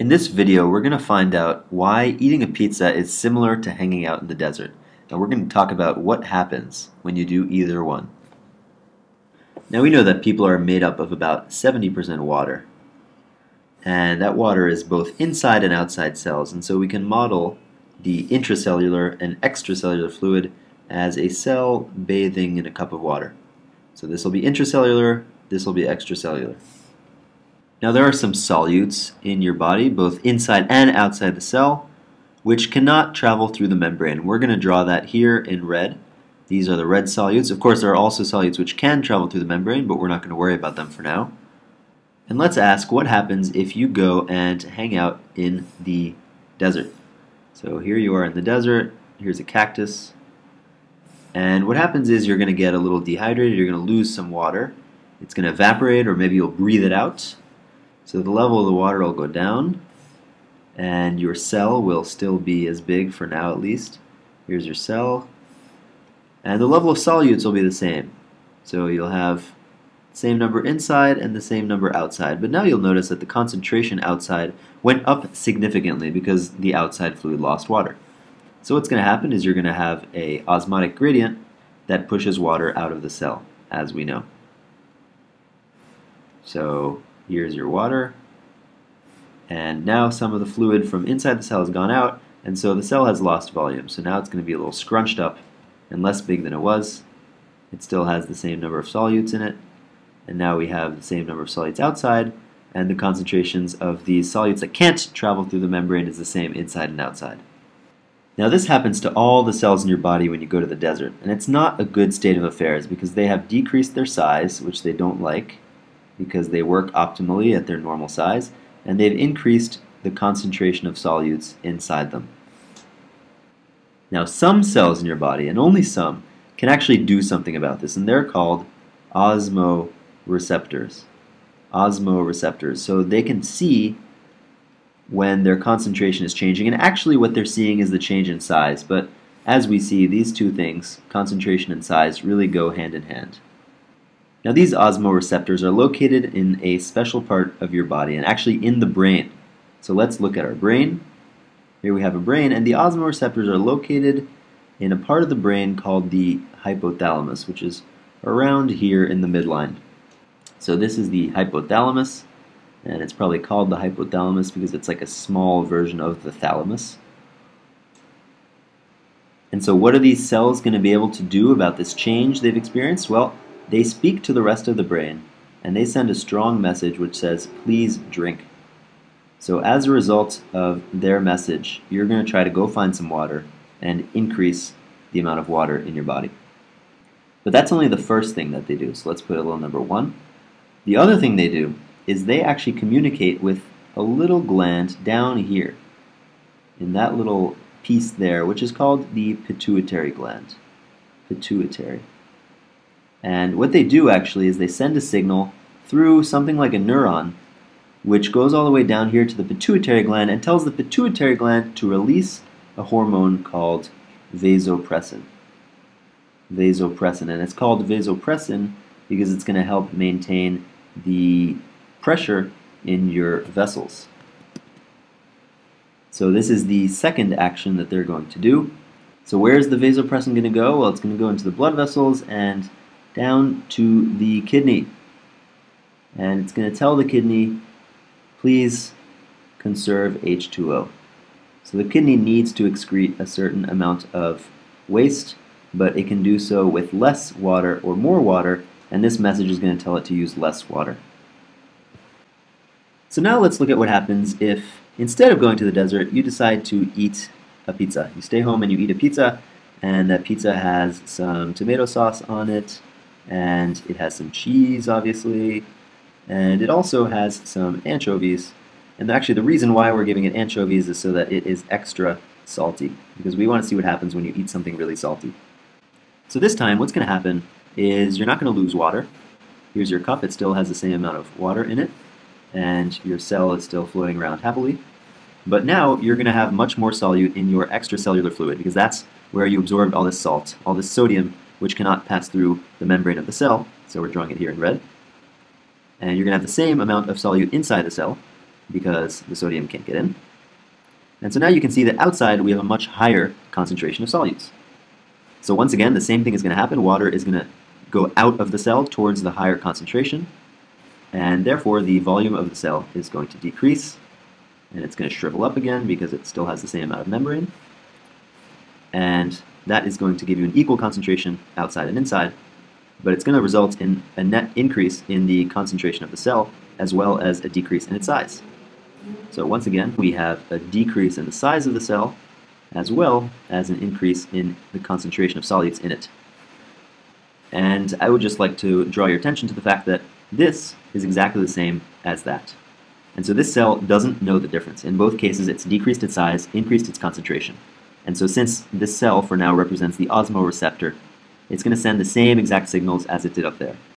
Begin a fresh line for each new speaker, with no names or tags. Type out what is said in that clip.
In this video, we're going to find out why eating a pizza is similar to hanging out in the desert. And we're going to talk about what happens when you do either one. Now we know that people are made up of about 70% water. And that water is both inside and outside cells. And so we can model the intracellular and extracellular fluid as a cell bathing in a cup of water. So this will be intracellular, this will be extracellular. Now there are some solutes in your body, both inside and outside the cell, which cannot travel through the membrane. We're going to draw that here in red. These are the red solutes. Of course, there are also solutes which can travel through the membrane, but we're not going to worry about them for now. And let's ask what happens if you go and hang out in the desert. So here you are in the desert. Here's a cactus. And what happens is you're going to get a little dehydrated. You're going to lose some water. It's going to evaporate, or maybe you'll breathe it out. So the level of the water will go down and your cell will still be as big for now at least. Here's your cell. And the level of solutes will be the same. So you'll have same number inside and the same number outside. But now you'll notice that the concentration outside went up significantly because the outside fluid lost water. So what's going to happen is you're going to have a osmotic gradient that pushes water out of the cell, as we know. So Here's your water. And now some of the fluid from inside the cell has gone out, and so the cell has lost volume. So now it's going to be a little scrunched up and less big than it was. It still has the same number of solutes in it, and now we have the same number of solutes outside, and the concentrations of these solutes that can't travel through the membrane is the same inside and outside. Now this happens to all the cells in your body when you go to the desert, and it's not a good state of affairs because they have decreased their size, which they don't like, because they work optimally at their normal size, and they've increased the concentration of solutes inside them. Now, some cells in your body, and only some, can actually do something about this, and they're called osmoreceptors. Osmoreceptors. So they can see when their concentration is changing, and actually what they're seeing is the change in size, but as we see, these two things, concentration and size, really go hand in hand. Now these osmoreceptors are located in a special part of your body and actually in the brain. So let's look at our brain. Here we have a brain and the osmoreceptors are located in a part of the brain called the hypothalamus, which is around here in the midline. So this is the hypothalamus and it's probably called the hypothalamus because it's like a small version of the thalamus. And so what are these cells going to be able to do about this change they've experienced? Well, they speak to the rest of the brain, and they send a strong message which says, please drink. So as a result of their message, you're going to try to go find some water and increase the amount of water in your body. But that's only the first thing that they do, so let's put a little number one. The other thing they do is they actually communicate with a little gland down here, in that little piece there, which is called the pituitary gland. Pituitary. And what they do actually is they send a signal through something like a neuron, which goes all the way down here to the pituitary gland and tells the pituitary gland to release a hormone called vasopressin. Vasopressin. And it's called vasopressin because it's going to help maintain the pressure in your vessels. So this is the second action that they're going to do. So where's the vasopressin going to go? Well, it's going to go into the blood vessels and down to the kidney. And it's going to tell the kidney, please conserve H2O. So the kidney needs to excrete a certain amount of waste, but it can do so with less water or more water, and this message is going to tell it to use less water. So now let's look at what happens if, instead of going to the desert, you decide to eat a pizza. You stay home and you eat a pizza, and that pizza has some tomato sauce on it, and it has some cheese, obviously, and it also has some anchovies. And actually, the reason why we're giving it anchovies is so that it is extra salty, because we want to see what happens when you eat something really salty. So this time, what's going to happen is you're not going to lose water. Here's your cup, it still has the same amount of water in it, and your cell is still floating around happily. But now you're going to have much more solute in your extracellular fluid, because that's where you absorbed all this salt, all this sodium which cannot pass through the membrane of the cell. So we're drawing it here in red. And you're going to have the same amount of solute inside the cell. because the sodium can't get in. And so now you can see that outside we have a much higher concentration of solutes. So once again, the same thing is going to happen. Water is going to go out of the cell towards the higher concentration, and therefore the volume of the cell is going to decrease, and it's going to shrivel up again because it still has the same amount of membrane. And that is going to give you an equal concentration outside and inside, but it's going to result in a net increase in the concentration of the cell as well as a decrease in its size. So once again, we have a decrease in the size of the cell as well as an increase in the concentration of solutes in it. And I would just like to draw your attention to the fact that this is exactly the same as that. And so this cell doesn't know the difference. In both cases, it's decreased its size, increased its concentration. And so since this cell for now represents the osmoreceptor, it's going to send the same exact signals as it did up there.